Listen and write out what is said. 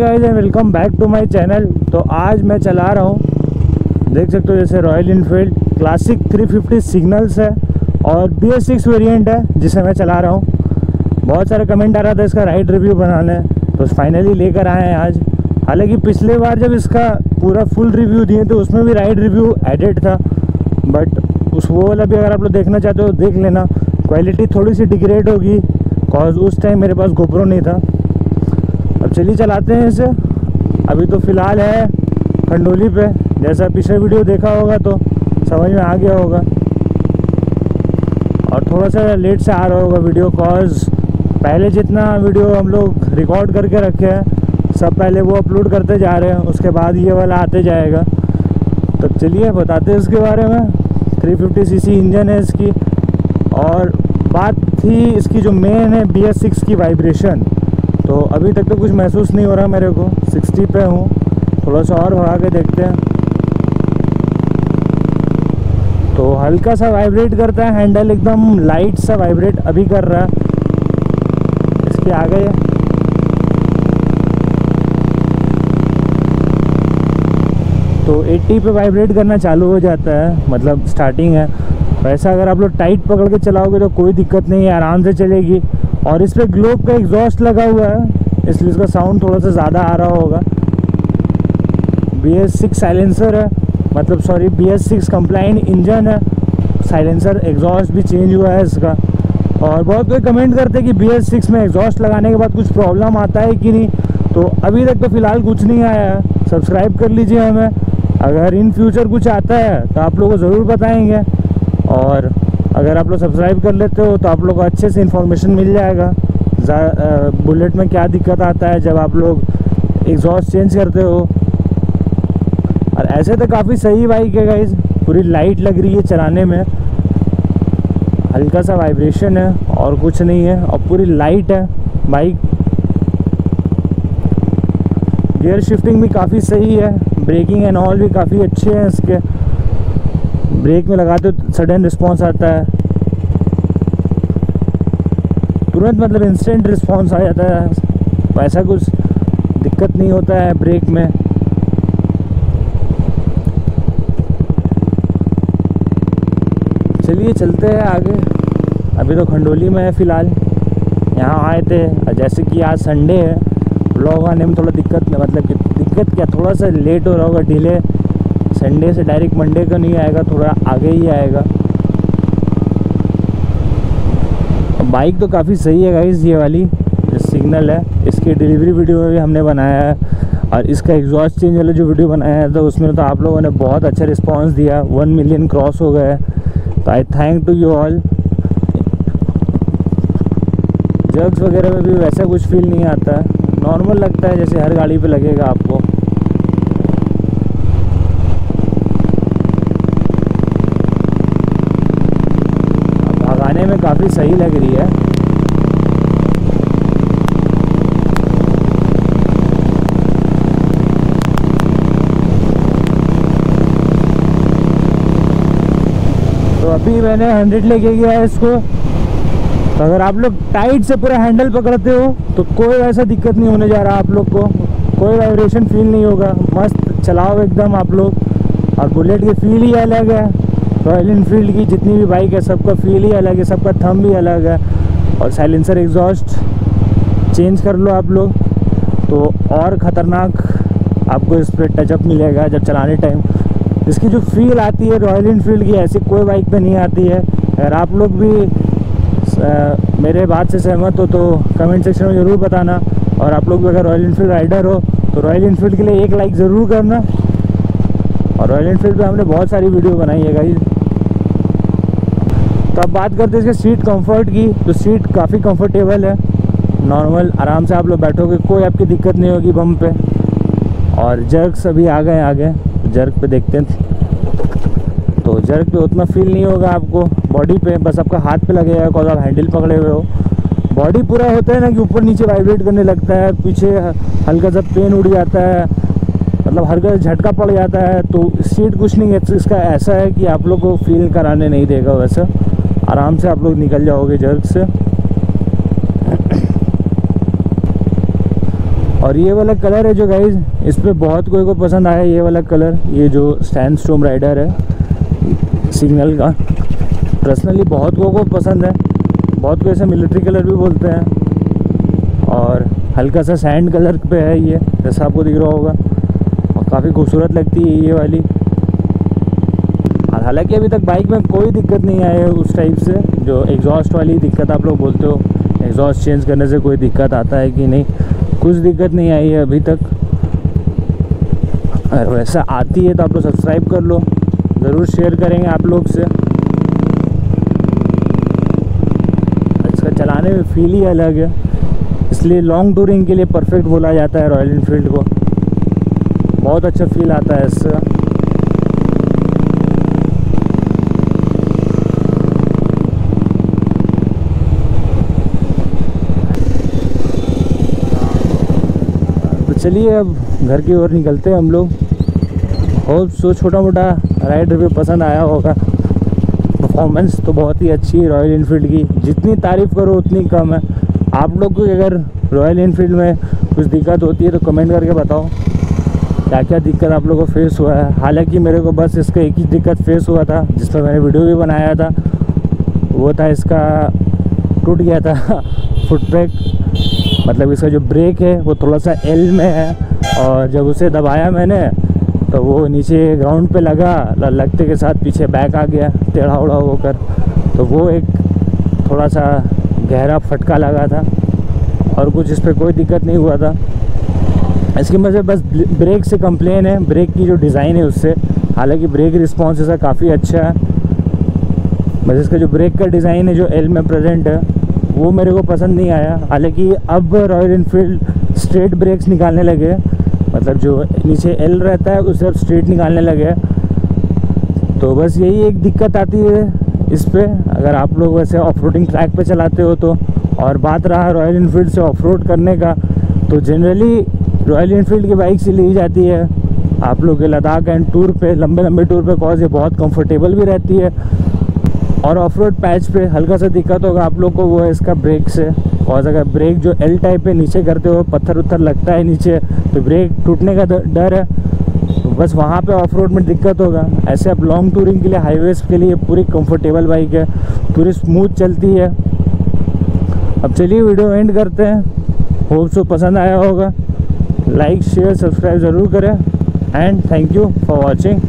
Guys and welcome back to my channel तो आज मैं चला रहा हूँ। देख सकते हो जैसे रॉयल इनफील्ड क्लासिक 350 सिग्नल्स है और बी एस सिक्स वेरियंट है, जिसे मैं चला रहा हूँ। बहुत सारे कमेंट आ रहा था इसका राइड रिव्यू बनाने। तो फाइनली लेकर आए हैं आज। हालाँकि पिछले बार जब इसका पूरा फुल रिव्यू दिए तो उसमें भी राइड रिव्यू एडिट था। बट उस वो वाला भी अगर आप लोग देखना चाहते हो, देख लेना। क्वालिटी थोड़ी सी डिग्रेड होगी कॉज उस टाइम मेरे पास गोप्रो नहीं था। अब चलिए चलाते हैं इसे। अभी तो फ़िलहाल है खंडोली पे। जैसा पिछले वीडियो देखा होगा तो समझ में आ गया होगा। और थोड़ा सा लेट से आ रहा होगा वीडियो कॉज पहले जितना वीडियो हम लोग रिकॉर्ड करके रखे हैं, सब पहले वो अपलोड करते जा रहे हैं, उसके बाद ये वाला आते जाएगा। तो चलिए बताते हैं इसके बारे में। 350 सीसी इंजन है इसकी। और बात थी इसकी जो मेन है बी एस सिक्स की वाइब्रेशन तो अभी तक तो कुछ महसूस नहीं हो रहा मेरे को। 60 पे हूँ। थोड़ा सा और भगा के देखते हैं। तो हल्का सा वाइब्रेट करता है। हैंडल एकदम लाइट सा वाइब्रेट अभी कर रहा है। इसके आगे। तो 80 पे वाइब्रेट करना चालू हो जाता है। मतलब स्टार्टिंग है। वैसा अगर आप लोग टाइट पकड़ के चलाओगे तो कोई दिक्कत नहीं है। आराम से चलेगी। और इस पर ग्लोब का एग्जॉस्ट लगा हुआ है, इसलिए इसका साउंड थोड़ा सा ज़्यादा आ रहा होगा। बी एस सिक्स साइलेंसर है मतलब sorry B S six compliant engine है साइलेंसर एग्जॉस्ट भी चेंज हुआ है इसका। और बहुत कोई कमेंट करते हैं कि बी एस सिक्स में एग्जॉस्ट लगाने के बाद कुछ प्रॉब्लम आता है कि नहीं तो अभी तक तो फ़िलहाल कुछ नहीं आया है। सब्सक्राइब कर लीजिए हमें। अगर इन फ्यूचर कुछ आता है तो आप लोगों को ज़रूर बताएँगे। और अगर आप लोग सब्सक्राइब कर लेते हो तो आप लोग को अच्छे से इन्फॉर्मेशन मिल जाएगा। बुलेट में क्या दिक्कत आता है जब आप लोग एग्जॉस्ट चेंज करते हो। और ऐसे तो काफ़ी सही बाइक है गाइज़ पूरी लाइट लग रही है चलाने में। हल्का सा वाइब्रेशन है, और कुछ नहीं है। और पूरी लाइट है बाइक गियर शिफ्टिंग भी काफ़ी सही है। ब्रेकिंग एंड ऑल भी काफ़ी अच्छे हैं इसके। ब्रेक में लगाते हो सडन रिस्पांस आता है। तुरंत मतलब इंस्टेंट रिस्पांस आ जाता है। ऐसा कुछ दिक्कत नहीं होता है ब्रेक में। चलिए चलते हैं आगे। अभी तो खंडोली में है फ़िलहाल। यहाँ आए थे। जैसे कि आज संडे है। ब्लॉग आने में थोड़ा दिक्कत मतलब कि दिक्कत क्या, थोड़ा सा लेट हो रहा होगा डिले संडे से डायरेक्ट मंडे का नहीं आएगा, थोड़ा आगे ही आएगा। बाइक तो काफ़ी सही है गाइस ये वाली सिग्नल है, इसकी डिलीवरी वीडियो में भी हमने बनाया है और इसका एग्जॉस्ट चेंज वाला जो वीडियो बनाया है तो उसमें तो आप लोगों ने बहुत अच्छा रिस्पांस दिया वन मिलियन क्रॉस हो गए। तो I thank to you all jugs वगैरह में भी वैसा कुछ फील नहीं आता। है नॉर्मल लगता है, जैसे हर गाड़ी पे लगेगा आपको। काफ़ी सही लग रही है। तो अभी मैंने हंड्रेड लेके गया है इसको। तो अगर आप लोग टाइट से पूरा हैंडल पकड़ते हो तो कोई ऐसा दिक्कत नहीं होने जा रहा आप लोग को। कोई वाइब्रेशन फील नहीं होगा। मस्त चलाओ एकदम आप लोग। और बुलेट की फील ही अलग है। रॉयल इनफील्ड की जितनी भी बाइक है सबका फील ही अलग है सबका थम भी अलग है। और साइलेंसर एग्जॉस्ट चेंज कर लो आप लोग तो और ख़तरनाक आपको इस पर टचअप मिलेगा जब चलाने टाइम इसकी जो फील आती है रॉयल इनफील्ड की ऐसी कोई बाइक पे नहीं आती है। अगर आप लोग भी आ, मेरे बात से सहमत हो तो कमेंट सेक्शन में ज़रूर बताना। और आप लोग भी अगर रॉयल इनफील्ड राइडर हो तो रॉयल इनफील्ड के लिए एक लाइक ज़रूर करना। और रॉयल इनफील्ड पे हमने बहुत सारी वीडियो बनाई है गाइज़ तो अब बात करते हैं इसके सीट कंफर्ट की तो सीट काफ़ी कंफर्टेबल है। नॉर्मल आराम से आप लोग बैठोगे, कोई आपकी दिक्कत नहीं होगी बम पे। और जर्क्स अभी आ गए आगे जर्क पे देखते हैं। तो जर्क पे उतना फील नहीं होगा आपको। बॉडी पे, बस आपका हाथ पे लगेगा कॉज आप हैंडल पकड़े हुए हो। बॉडी पूरा होता है ना कि ऊपर नीचे वाइब्रेट करने लगता है, पीछे हल्का सा पेन उड़ जाता है। मतलब हल्का झटका पड़ जाता है तो सीट कुछ नहीं है। इसका ऐसा है कि आप लोग को फील कराने नहीं देगा वैसे। आराम से आप लोग निकल जाओगे जर्क से। और ये वाला कलर है जो गाइज़ इस पर बहुत कोई को पसंद आया ये वाला कलर, ये जो स्टैंड स्टोम राइडर है, सिग्नल का। पर्सनली बहुत को को पसंद है, बहुत को ऐसे मिलिट्री कलर भी बोलते हैं। और हल्का सा सैंड कलर पे है ये, जैसा आपको दिख रहा होगा। और काफ़ी खूबसूरत लगती है ये वाली। हालाँकि अभी तक बाइक में कोई दिक्कत नहीं आई है उस टाइप से। जो एग्जॉस्ट वाली दिक्कत आप लोग बोलते हो एग्जॉस्ट चेंज करने से कोई दिक्कत आता है कि नहीं? कुछ दिक्कत नहीं आई है अभी तक। अगर वैसा आती है तो आप लोग सब्सक्राइब कर लो। ज़रूर शेयर करेंगे आप लोग से। इसका चलाने में फील ही अलग है। इसलिए लॉन्ग टूरिंग के लिए परफेक्ट बोला जाता है रॉयल इनफील्ड को। बहुत अच्छा फील आता है इससे। चलिए अब घर की ओर निकलते हैं हम लोग। होप सो छोटा मोटा राइड रिव्यू पसंद आया होगा परफॉर्मेंस तो बहुत ही अच्छी है रॉयल इनफील्ड की। जितनी तारीफ़ करो, उतनी कम है। आप लोग को अगर रॉयल इनफील्ड में कुछ दिक्कत होती है तो कमेंट करके बताओ। क्या क्या दिक्कत आप लोगों को फेस हुआ है? हालाँकि मेरे को बस इसका एक ही दिक्कत फेस हुआ था जिस पर मैंने वीडियो भी बनाया था। वो था इसका, टूट गया था फुट मतलब इसका जो ब्रेक है, वो थोड़ा सा एल में है और जब उसे दबाया मैंने तो वो नीचे ग्राउंड पे लगा लगते के साथ पीछे बैक आ गया, टेढ़ा उड़ा होकर। तो वो एक थोड़ा सा गहरा फटका लगा था और कुछ इस पर कोई दिक्कत नहीं हुआ था। इसकी वजह बस ब्रेक से कंप्लेन है। ब्रेक की जो डिज़ाइन है उससे, हालाँकि ब्रेक रिस्पॉन्स इसका काफ़ी अच्छा है। बस इसका जो ब्रेक का डिज़ाइन है, जो एल में प्रेजेंट है वो मेरे को पसंद नहीं आया। हालाँकि अब रॉयल इनफील्ड स्ट्रेट ब्रेक्स निकालने लगे। मतलब जो नीचे एल रहता है, उसे अब स्ट्रेट निकालने लगे। तो बस यही एक दिक्कत आती है इस पर अगर आप लोग वैसे ऑफ़ ट्रैक पे चलाते हो तो। और बात रहा रॉयल इनफील्ड से ऑफ़ करने का तो जनरली रॉयल इनफील्ड की बाइक से ली जाती है। आप लोग के लद्दाख एंड टूर पे लंबे लंबे टूर पे कॉज ये बहुत कंफर्टेबल भी रहती है। और ऑफ़ रोड पैच पे हल्का सा दिक्कत होगा आप लोग को वो है इसका ब्रेक से। और अगर ब्रेक जो एल टाइप पे नीचे करते हो, पत्थर उत्थर लगता है नीचे तो ब्रेक टूटने का डर है। तो बस वहाँ पे ऑफ़ रोड में दिक्कत होगा। ऐसे अब लॉन्ग टूरिंग के लिए हाईवेज के लिए पूरी कंफर्टेबल बाइक है। पूरी स्मूथ चलती है। अब चलिए वीडियो एंड करते हैं। होप सो पसंद आया होगा। लाइक शेयर सब्सक्राइब ज़रूर करें। And thank you for watching